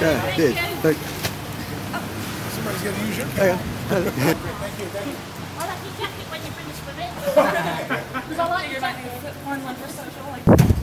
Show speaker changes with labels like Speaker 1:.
Speaker 1: Yeah, did. Thank
Speaker 2: Somebody's got to use your
Speaker 1: Yeah.
Speaker 2: Thank you. Thank you.
Speaker 3: Well, that's exactly when you finish with it. Because I like to you put
Speaker 4: One, one for social, like.